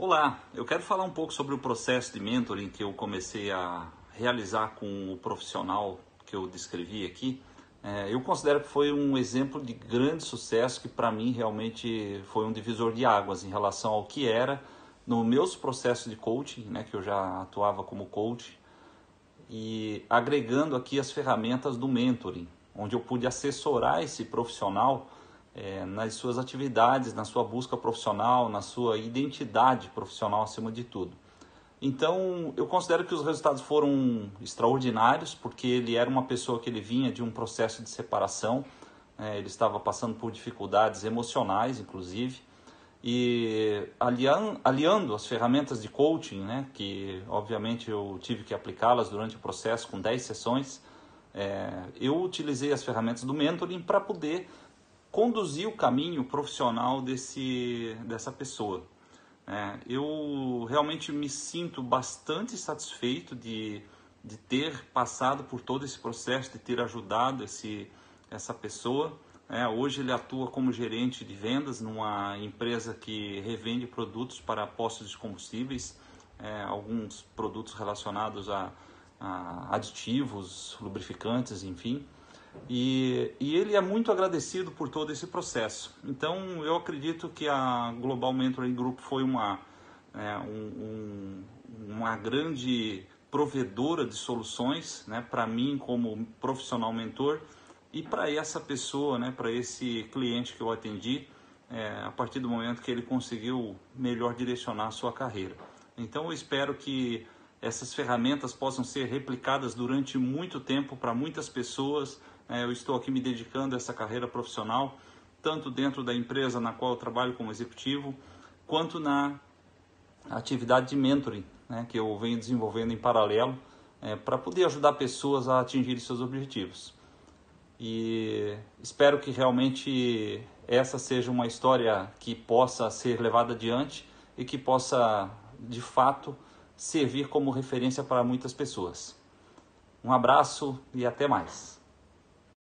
Olá, eu quero falar um pouco sobre o processo de mentoring que eu comecei a realizar com o profissional que eu descrevi aqui. É, eu considero que foi um exemplo de grande sucesso que para mim realmente foi um divisor de águas em relação ao que era no meus processos de coaching, né, que eu já atuava como coach, e agregando aqui as ferramentas do mentoring, onde eu pude assessorar esse profissional é, nas suas atividades, na sua busca profissional, na sua identidade profissional acima de tudo. Então, eu considero que os resultados foram extraordinários, porque ele era uma pessoa que ele vinha de um processo de separação, é, ele estava passando por dificuldades emocionais, inclusive, e aliando, as ferramentas de coaching, né, que obviamente eu tive que aplicá-las durante o processo com 10 sessões, é, eu utilizei as ferramentas do mentoring para poder conduzir o caminho profissional desse, dessa pessoa. É, eu realmente me sinto bastante satisfeito de, de ter passado por todo esse processo, de ter ajudado esse, essa pessoa. É, hoje ele atua como gerente de vendas numa empresa que revende produtos para postos de combustíveis, é, alguns produtos relacionados a, a aditivos, lubrificantes, enfim. E, e, ele é muito agradecido por todo esse processo. Então, eu acredito que a Global Mentoring Group foi uma, é, um, um, uma grande provedora de soluções né, para mim como profissional mentor e para essa pessoa, né, para esse cliente que eu atendi, é, a partir do momento que ele conseguiu melhor direcionar a sua carreira. Então, eu espero que essas ferramentas possam ser replicadas durante muito tempo para muitas pessoas é, eu estou aqui me dedicando a essa carreira profissional, tanto dentro da empresa na qual eu trabalho como executivo, quanto na atividade de mentoring, né, que eu venho desenvolvendo em paralelo, é, para poder ajudar pessoas a atingirem seus objetivos. E espero que realmente essa seja uma história que possa ser levada adiante e que possa, de fato, servir como referência para muitas pessoas. Um abraço e até mais.